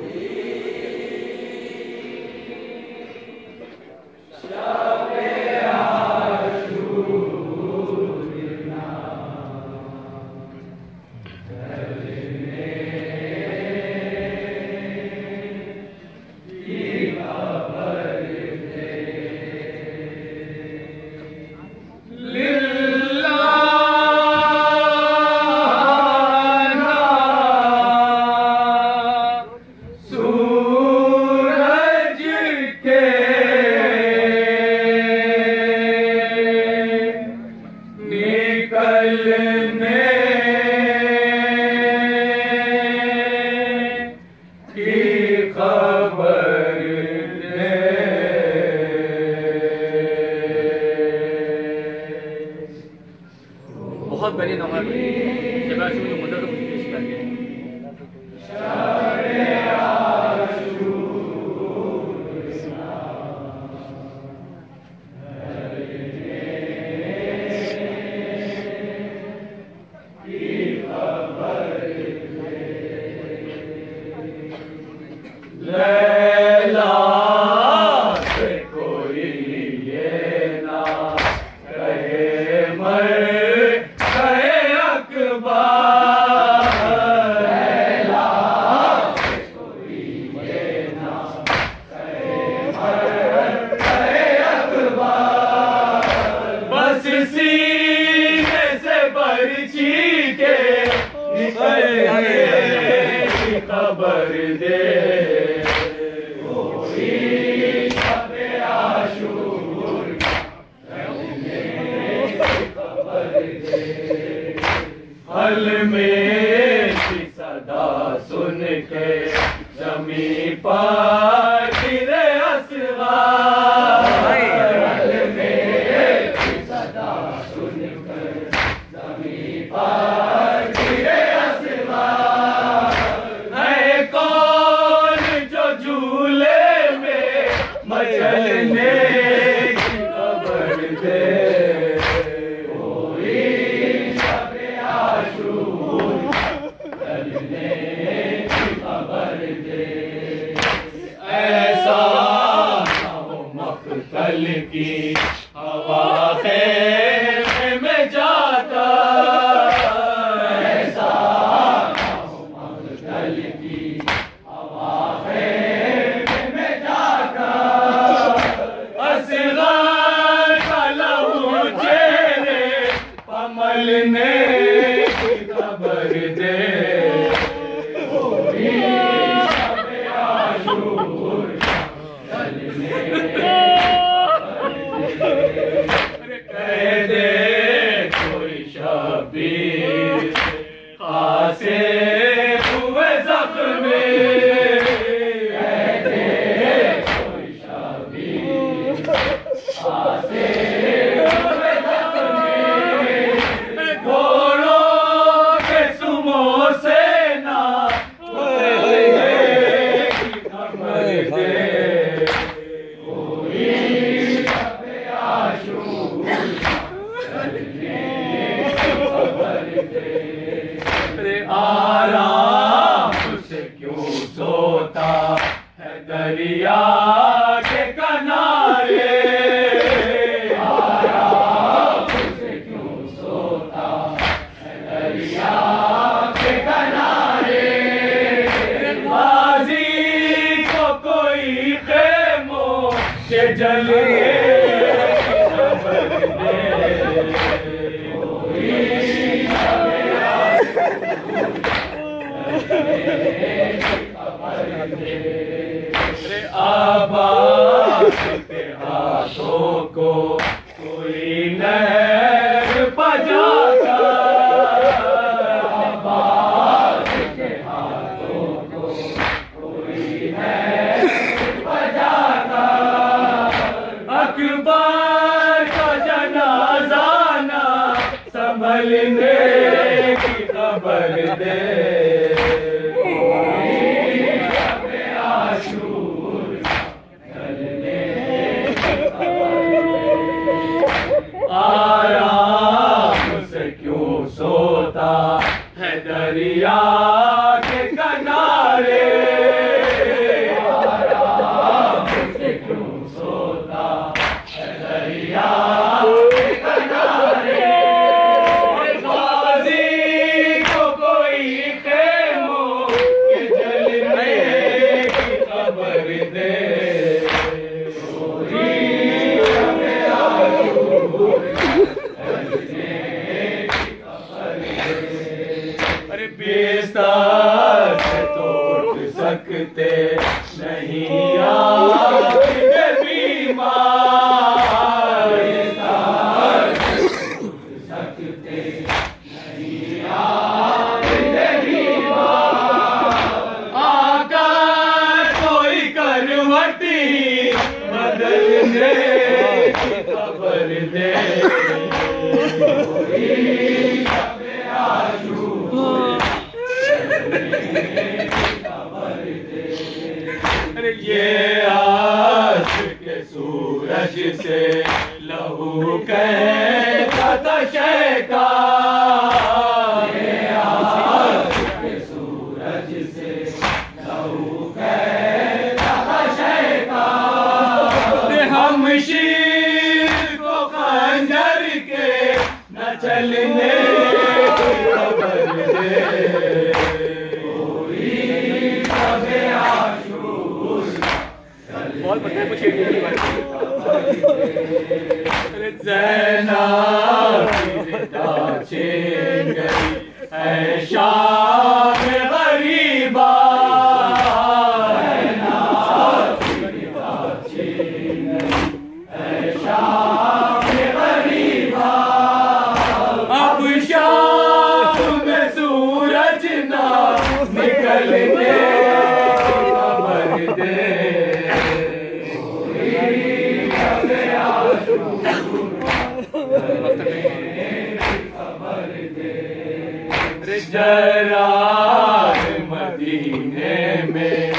Yeah. خبر دے حل میں صدا سن کے زمین پار اسوا میں صدا سن کر زمین پار Berlin'e آبا ہاتھوں کو You. سکتے نہیں آپ بیمار۔ یہ آس کے سورج سے لہو کہتا تھا شیکا یہ آس کے سورج سے لہو کہتا تھا شیکا ہم شیر کو خنجر کے نہ چلنے 아. جرار مدینے میں